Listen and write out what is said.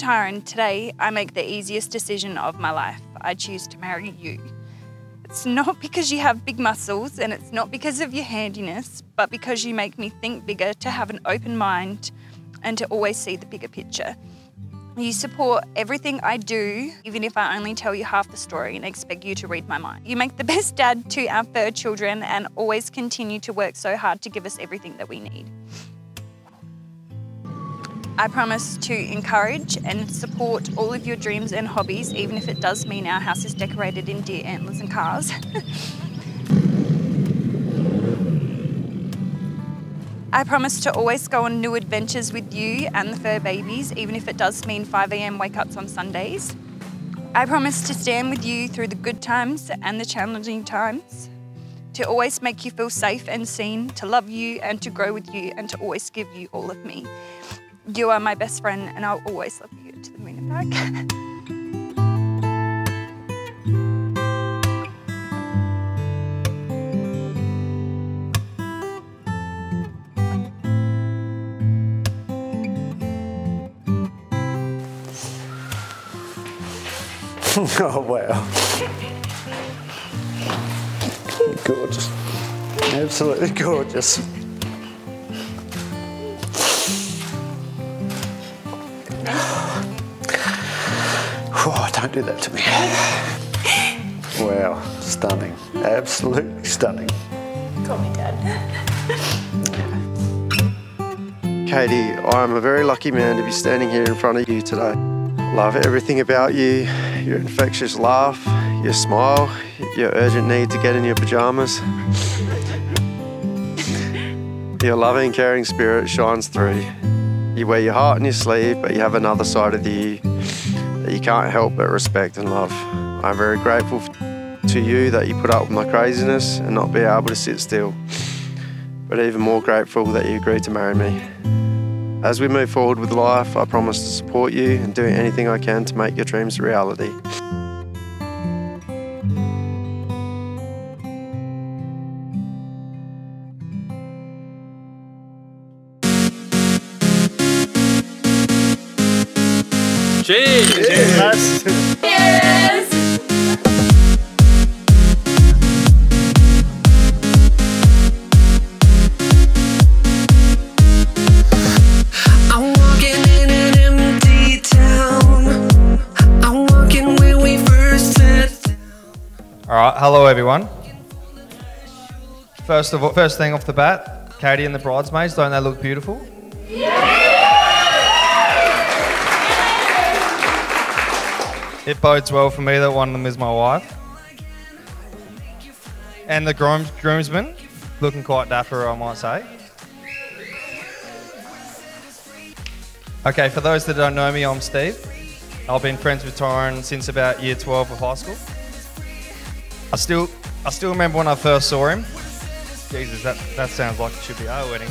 Tyron, today I make the easiest decision of my life. I choose to marry you. It's not because you have big muscles and it's not because of your handiness, but because you make me think bigger, to have an open mind, and to always see the bigger picture. You support everything I do, even if I only tell you half the story and expect you to read my mind. You make the best dad to our third children and always continue to work so hard to give us everything that we need. I promise to encourage and support all of your dreams and hobbies, even if it does mean our house is decorated in deer antlers and cars. I promise to always go on new adventures with you and the fur babies, even if it does mean 5am wake ups on Sundays. I promise to stand with you through the good times and the challenging times, to always make you feel safe and seen, to love you and to grow with you, and to always give you all of me. You are my best friend, and I'll always love you to the moon and back. oh, wow. Gorgeous. Absolutely gorgeous. Don't do that to me. Wow, stunning. Absolutely stunning. Call me Dad. Katie, I'm a very lucky man to be standing here in front of you today. Love everything about you your infectious laugh, your smile, your urgent need to get in your pajamas. your loving, caring spirit shines through. You wear your heart on your sleeve, but you have another side of you that you can't help but respect and love. I'm very grateful to you that you put up with my craziness and not be able to sit still. But even more grateful that you agreed to marry me. As we move forward with life, I promise to support you and do anything I can to make your dreams a reality. First sat down. All right, hello everyone. First of all, first thing off the bat, Katie and the bridesmaids, don't they look beautiful? It bodes well for me that one of them is my wife. And the groom, groomsmen, looking quite dapper, I might say. Okay, for those that don't know me, I'm Steve. I've been friends with Tyron since about year 12 of high school. I still, I still remember when I first saw him. Jesus, that, that sounds like it should be our wedding.